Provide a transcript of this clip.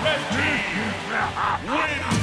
Red team wins.